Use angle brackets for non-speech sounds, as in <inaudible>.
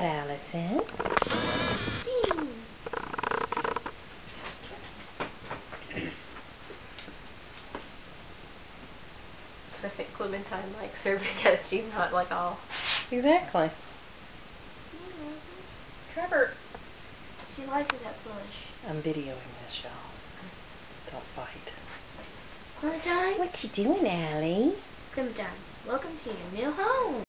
Allison. I think Clementine likes <laughs> her because she's not like all. Exactly. Trevor, she likes that bush. I'm videoing this, y'all. Don't fight. Clementine? What you doing, Ally? Clementine, welcome to your new home.